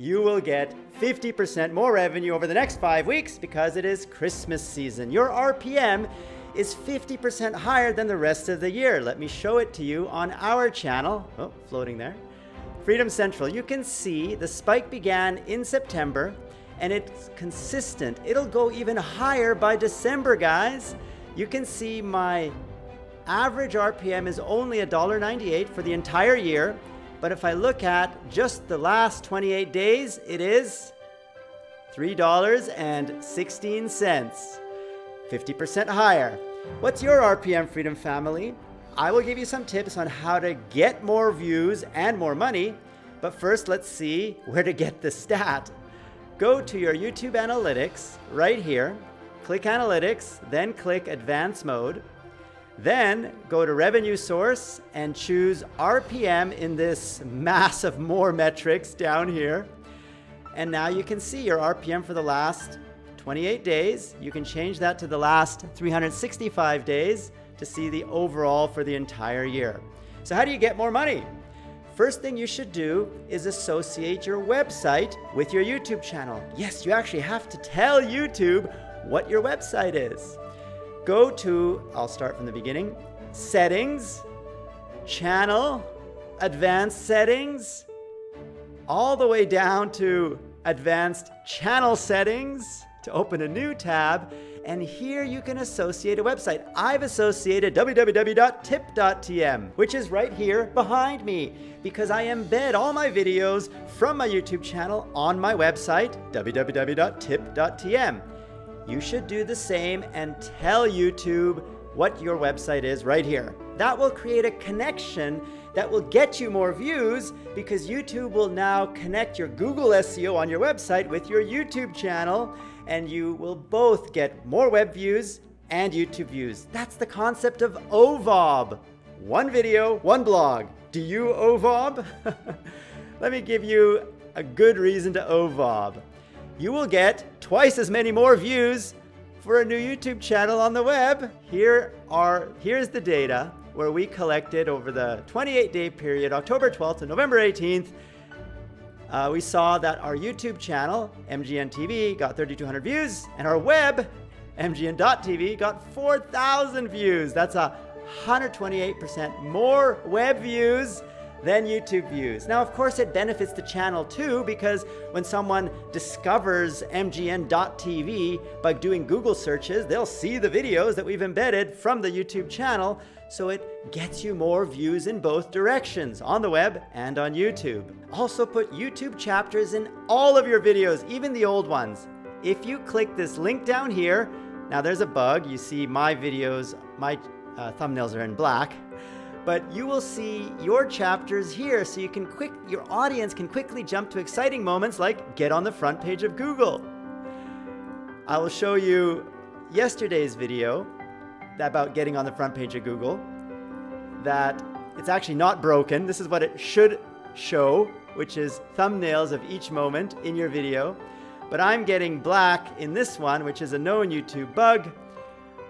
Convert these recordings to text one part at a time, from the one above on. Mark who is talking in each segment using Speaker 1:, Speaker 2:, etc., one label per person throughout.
Speaker 1: you will get 50% more revenue over the next five weeks because it is Christmas season. Your RPM is 50% higher than the rest of the year. Let me show it to you on our channel. Oh, floating there. Freedom Central. You can see the spike began in September and it's consistent. It'll go even higher by December, guys. You can see my average RPM is only $1.98 for the entire year. But if I look at just the last 28 days, it is $3.16, 50% higher. What's your RPM Freedom family? I will give you some tips on how to get more views and more money. But first, let's see where to get the stat. Go to your YouTube analytics right here, click analytics, then click advanced mode. Then go to revenue source and choose RPM in this mass of more metrics down here. And now you can see your RPM for the last 28 days. You can change that to the last 365 days to see the overall for the entire year. So how do you get more money? First thing you should do is associate your website with your YouTube channel. Yes, you actually have to tell YouTube what your website is go to, I'll start from the beginning, settings, channel, advanced settings, all the way down to advanced channel settings to open a new tab. And here you can associate a website. I've associated www.tip.tm, which is right here behind me, because I embed all my videos from my YouTube channel on my website, www.tip.tm you should do the same and tell YouTube what your website is right here. That will create a connection that will get you more views because YouTube will now connect your Google SEO on your website with your YouTube channel and you will both get more web views and YouTube views. That's the concept of OVOB. One video, one blog. Do you OVOB? Let me give you a good reason to OVOB you will get twice as many more views for a new YouTube channel on the web. Here are here's the data where we collected over the 28 day period, October 12th to November 18th. Uh, we saw that our YouTube channel, MGN TV, got 3,200 views, and our web, MGN.TV, got 4,000 views. That's a 128% more web views than YouTube views. Now, of course, it benefits the channel too because when someone discovers MGN.TV by doing Google searches, they'll see the videos that we've embedded from the YouTube channel. So it gets you more views in both directions, on the web and on YouTube. Also put YouTube chapters in all of your videos, even the old ones. If you click this link down here, now there's a bug. You see my videos, my uh, thumbnails are in black but you will see your chapters here so you can quick your audience can quickly jump to exciting moments like get on the front page of Google. I will show you yesterday's video about getting on the front page of Google that it's actually not broken. This is what it should show, which is thumbnails of each moment in your video. But I'm getting black in this one, which is a known YouTube bug.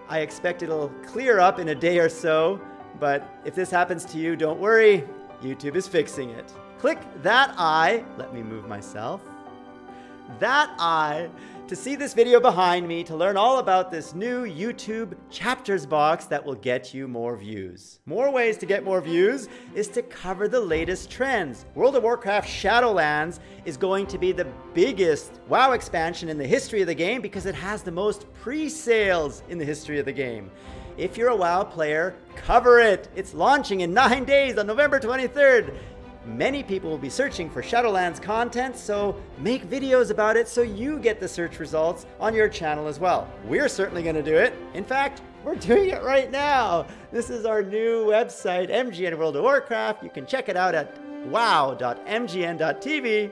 Speaker 1: I expect it'll clear up in a day or so, but if this happens to you, don't worry, YouTube is fixing it. Click that eye, let me move myself, that eye to see this video behind me to learn all about this new YouTube chapters box that will get you more views. More ways to get more views is to cover the latest trends. World of Warcraft Shadowlands is going to be the biggest WoW expansion in the history of the game because it has the most pre-sales in the history of the game. If you're a WoW player, cover it. It's launching in nine days on November 23rd. Many people will be searching for Shadowlands content, so make videos about it so you get the search results on your channel as well. We're certainly going to do it. In fact, we're doing it right now. This is our new website, MGN World of Warcraft. You can check it out at wow.mgn.tv,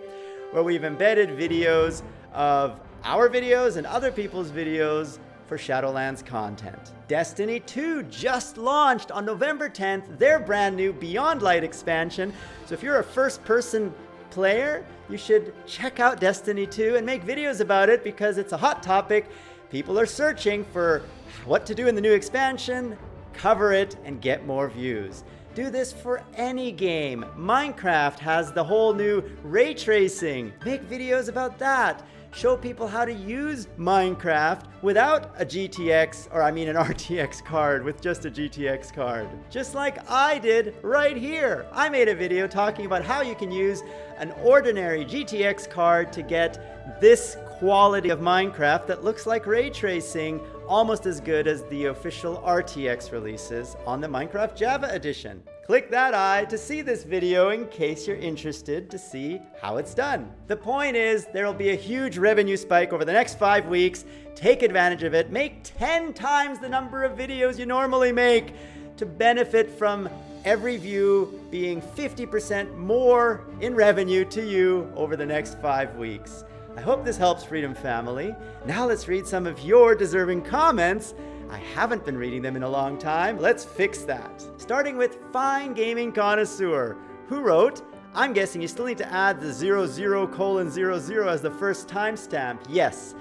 Speaker 1: where we've embedded videos of our videos and other people's videos for Shadowlands content. Destiny 2 just launched on November 10th, their brand new Beyond Light expansion. So if you're a first person player, you should check out Destiny 2 and make videos about it because it's a hot topic. People are searching for what to do in the new expansion, cover it, and get more views. Do this for any game. Minecraft has the whole new ray tracing. Make videos about that show people how to use Minecraft without a GTX, or I mean an RTX card with just a GTX card. Just like I did right here. I made a video talking about how you can use an ordinary GTX card to get this quality of Minecraft that looks like ray tracing almost as good as the official RTX releases on the Minecraft Java edition. Click that eye to see this video in case you're interested to see how it's done. The point is, there'll be a huge revenue spike over the next five weeks. Take advantage of it. Make 10 times the number of videos you normally make to benefit from every view being 50% more in revenue to you over the next five weeks. I hope this helps Freedom Family. Now let's read some of your deserving comments I haven't been reading them in a long time. Let's fix that. Starting with Fine Gaming Connoisseur, who wrote, I'm guessing you still need to add the 00 colon 00 as the first timestamp. Yes.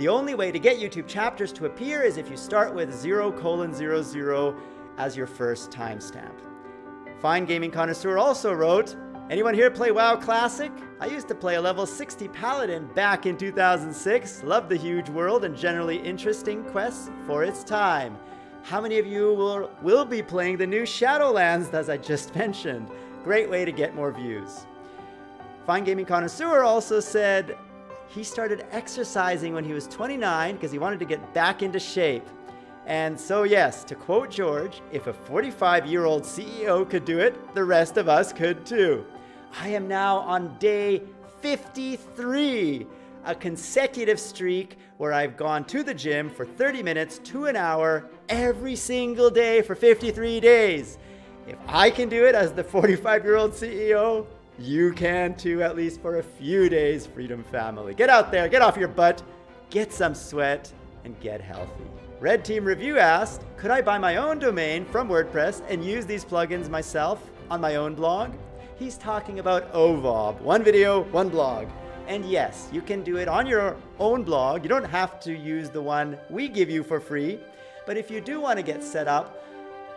Speaker 1: The only way to get YouTube chapters to appear is if you start with 0 colon 00 as your first timestamp. Fine Gaming Connoisseur also wrote, Anyone here play WoW Classic? I used to play a level 60 Paladin back in 2006. Loved the huge world and generally interesting quests for its time. How many of you will, will be playing the new Shadowlands as I just mentioned? Great way to get more views. Fine Gaming Connoisseur also said he started exercising when he was 29 because he wanted to get back into shape. And so, yes, to quote George, if a 45 year old CEO could do it, the rest of us could too. I am now on day 53, a consecutive streak where I've gone to the gym for 30 minutes to an hour every single day for 53 days. If I can do it as the 45 year old CEO, you can too, at least for a few days, Freedom Family. Get out there, get off your butt, get some sweat, and get healthy. Red Team Review asked, could I buy my own domain from WordPress and use these plugins myself on my own blog? he's talking about OVOB. One video, one blog. And yes, you can do it on your own blog. You don't have to use the one we give you for free. But if you do want to get set up,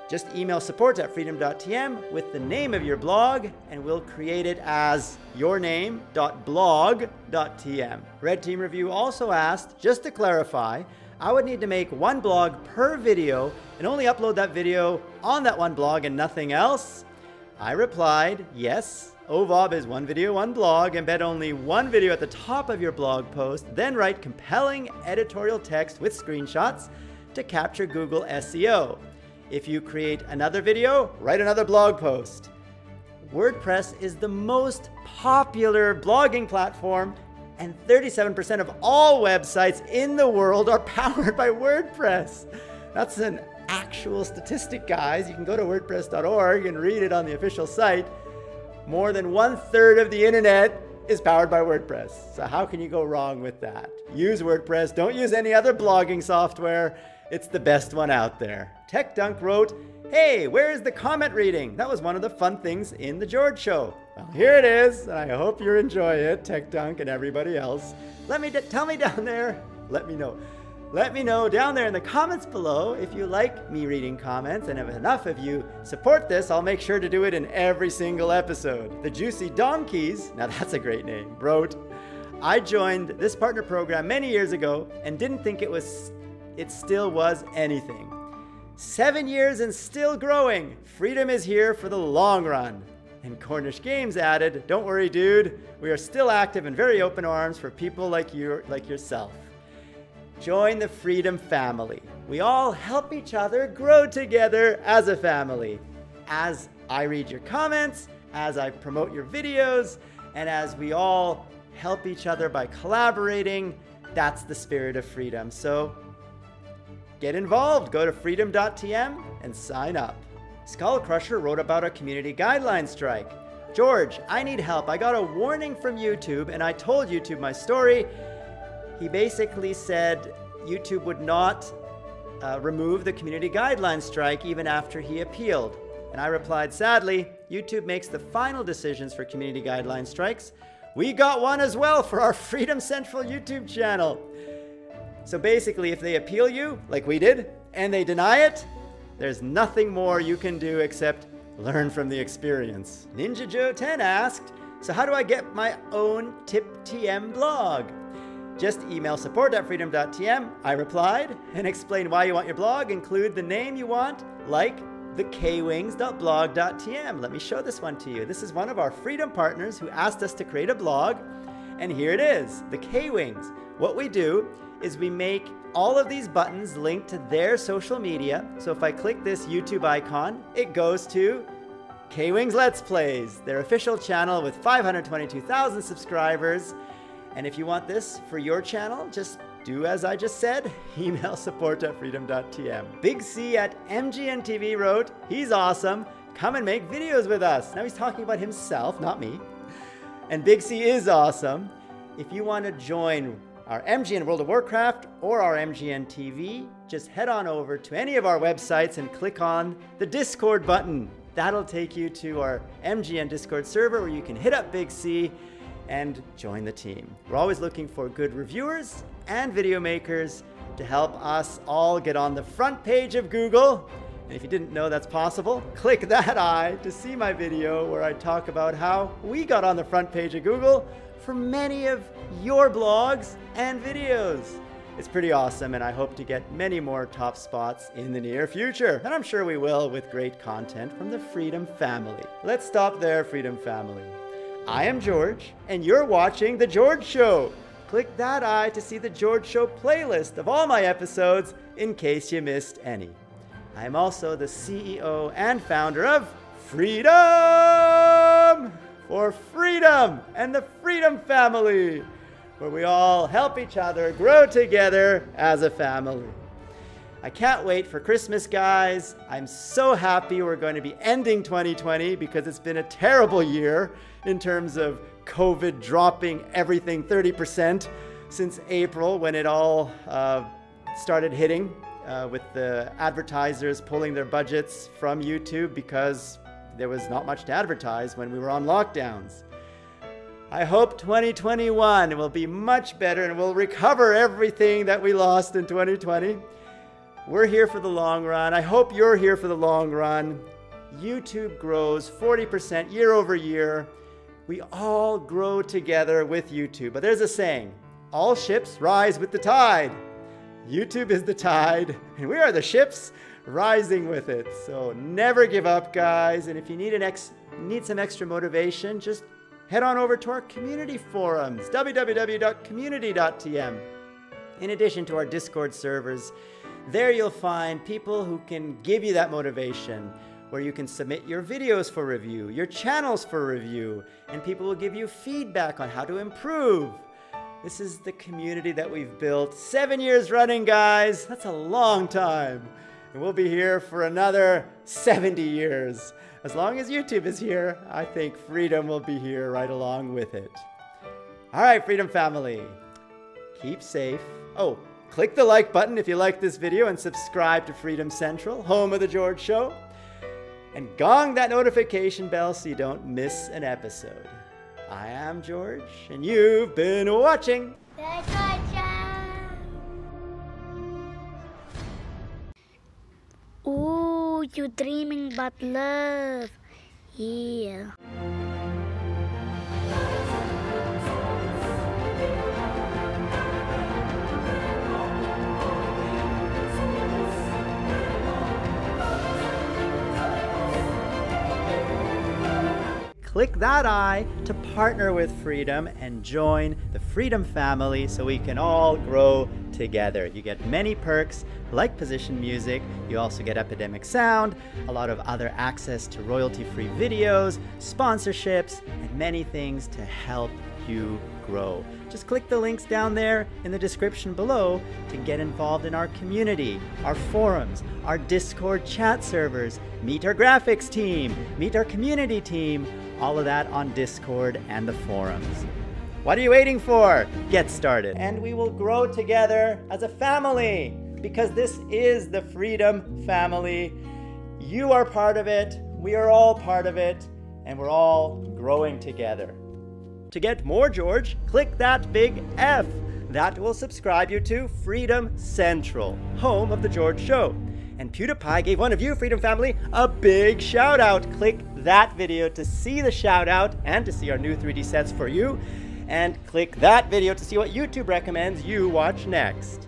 Speaker 1: just email support at freedom.tm with the name of your blog, and we'll create it as yourname.blog.tm. Red Team Review also asked, just to clarify, I would need to make one blog per video and only upload that video on that one blog and nothing else. I replied, yes, OVOB is one video, one blog. Embed only one video at the top of your blog post, then write compelling editorial text with screenshots to capture Google SEO. If you create another video, write another blog post. WordPress is the most popular blogging platform, and 37% of all websites in the world are powered by WordPress. That's an actual statistic, guys. You can go to WordPress.org and read it on the official site. More than one third of the internet is powered by WordPress. So, how can you go wrong with that? Use WordPress, don't use any other blogging software. It's the best one out there. Tech Dunk wrote, Hey, where's the comment reading? That was one of the fun things in the George Show. Well, here it is, and I hope you enjoy it, Tech Dunk and everybody else. Let me tell me down there. Let me know. Let me know down there in the comments below if you like me reading comments, and if enough of you support this, I'll make sure to do it in every single episode. The Juicy Donkeys, now that's a great name, wrote, I joined this partner program many years ago and didn't think it was it still was anything. Seven years and still growing. Freedom is here for the long run. And Cornish Games added, Don't worry, dude. We are still active and very open arms for people like you like yourself. Join the Freedom Family. We all help each other grow together as a family. As I read your comments, as I promote your videos, and as we all help each other by collaborating, that's the spirit of freedom. So get involved. Go to freedom.tm and sign up. Skull Crusher wrote about a community guideline strike. George, I need help. I got a warning from YouTube and I told YouTube my story he basically said YouTube would not uh, remove the community guideline strike even after he appealed. And I replied, sadly, YouTube makes the final decisions for community guideline strikes. We got one as well for our Freedom Central YouTube channel. So basically, if they appeal you, like we did, and they deny it, there's nothing more you can do except learn from the experience. Ninja Joe 10 asked, So, how do I get my own Tip TM blog? Just email support at freedom.tm, I replied, and explain why you want your blog. Include the name you want, like the kwings.blog.tm. Let me show this one to you. This is one of our Freedom partners who asked us to create a blog, and here it is, the K-Wings. What we do is we make all of these buttons linked to their social media. So if I click this YouTube icon, it goes to K-Wings Let's Plays, their official channel with 522,000 subscribers. And if you want this for your channel, just do as I just said, email support at freedom.tm. Big C at MGN TV wrote, he's awesome, come and make videos with us. Now he's talking about himself, not me. And Big C is awesome. If you want to join our MGN World of Warcraft or our MGN TV, just head on over to any of our websites and click on the Discord button. That'll take you to our MGN Discord server where you can hit up Big C and join the team. We're always looking for good reviewers and video makers to help us all get on the front page of Google. And if you didn't know that's possible, click that eye to see my video where I talk about how we got on the front page of Google for many of your blogs and videos. It's pretty awesome, and I hope to get many more top spots in the near future. And I'm sure we will with great content from the Freedom family. Let's stop there, Freedom family. I am George, and you're watching The George Show. Click that eye to see The George Show playlist of all my episodes in case you missed any. I am also the CEO and founder of Freedom for Freedom and the Freedom Family, where we all help each other grow together as a family. I can't wait for Christmas, guys. I'm so happy we're going to be ending 2020 because it's been a terrible year in terms of COVID dropping everything 30% since April when it all uh, started hitting uh, with the advertisers pulling their budgets from YouTube because there was not much to advertise when we were on lockdowns. I hope 2021 will be much better and we'll recover everything that we lost in 2020. We're here for the long run. I hope you're here for the long run. YouTube grows 40% year over year. We all grow together with YouTube. But there's a saying all ships rise with the tide. YouTube is the tide, and we are the ships rising with it. So never give up, guys. And if you need an ex need some extra motivation, just head on over to our community forums, www.community.tm. In addition to our Discord servers, there you'll find people who can give you that motivation, where you can submit your videos for review, your channels for review, and people will give you feedback on how to improve. This is the community that we've built seven years running, guys. That's a long time. And we'll be here for another 70 years. As long as YouTube is here, I think freedom will be here right along with it. All right, Freedom Family, keep safe. Oh, Click the like button if you like this video and subscribe to Freedom Central, home of The George Show. And gong that notification bell so you don't miss an episode. I am George, and you've been watching
Speaker 2: you dreaming about love. Yeah.
Speaker 1: Click that eye to partner with Freedom and join the Freedom family so we can all grow together. You get many perks like position music, you also get Epidemic Sound, a lot of other access to royalty free videos, sponsorships, and many things to help you grow. Just click the links down there in the description below to get involved in our community, our forums, our Discord chat servers, meet our graphics team, meet our community team, all of that on Discord and the forums. What are you waiting for? Get started. And we will grow together as a family because this is the Freedom Family. You are part of it, we are all part of it, and we're all growing together. To get more George, click that big F. That will subscribe you to Freedom Central, home of The George Show. And PewDiePie gave one of you, Freedom Family, a big shout out. Click that video to see the shout out and to see our new 3D sets for you. And click that video to see what YouTube recommends you watch next.